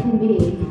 can be.